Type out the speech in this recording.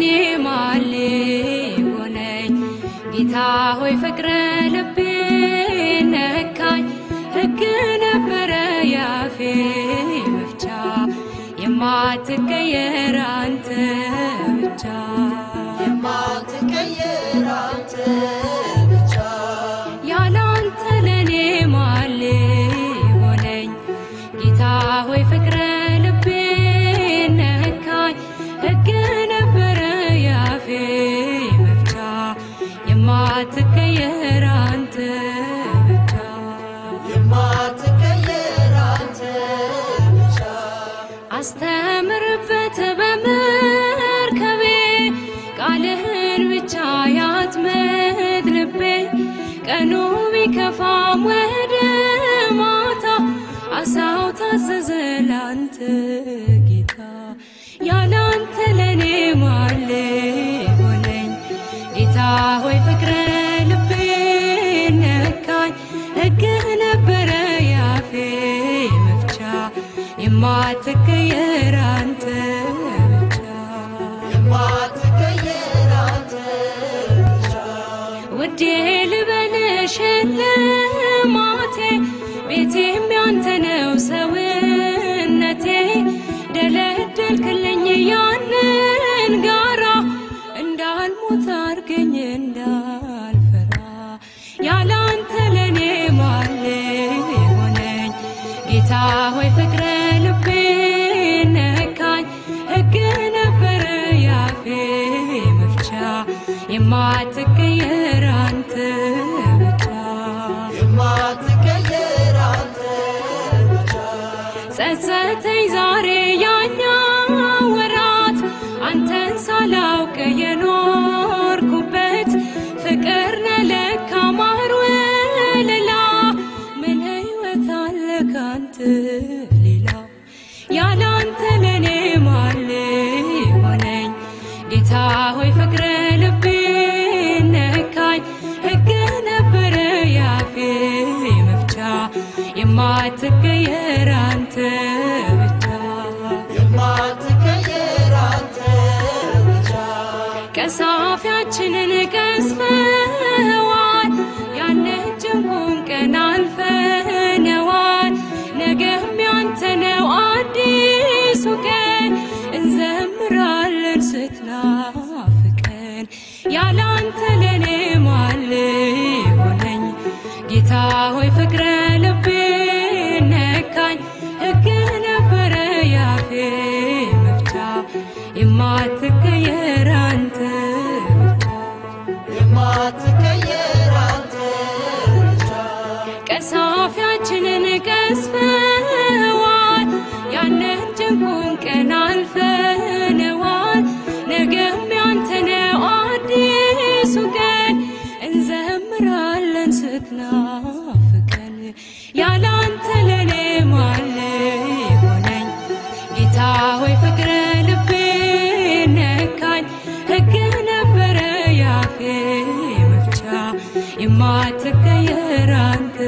ለእኔ ማሌ ሆነኝ። ጌታ ሆይ ፍቅረ ልቤ ነካኝ። ሕግ ነበረ ያፌ መፍቻ። የማትቀየር አንተ ብቻ። የማትቀየር አንተ ታዘዘ ላንተ ጌታ። ያለ አንተ ለኔ ማል ሆነኝ። ጌታ ሆይ ፍቅረ ልቤ ነካኝ። ሕግህ ነበረ ያፌ መፍቻ። የማትቀየር አንተ ብቻ የማትቀየር አንተ ብቻ ውዴ ልበልሽ ልማቴ ቤቴም ያንተ የማትቀየር አንተ ብቻ። የማትቀየር አንተ ብቻ። ጸጸተኝ ዛሬ ያኛ ወራት አንተን ሳላውቅ የኖርኩበት ፍቅር ነለካ ማር ወለላ። ምን ሕይወት አለ ካንተ ሌላ? ያለ አንተ ለኔ ማል ሆነኝ ጌታ ሆይ ፍቅረ የማትቀየር አንተ ብቻ። የማትቀየር አንተ ብቻ። ቀሳፊያችንን የማትቀየር አንተ የማትቀየር አንተ ቀሳፊያችንን ቀስፈዋል የማትቀየር አንተ